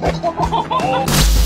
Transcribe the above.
哈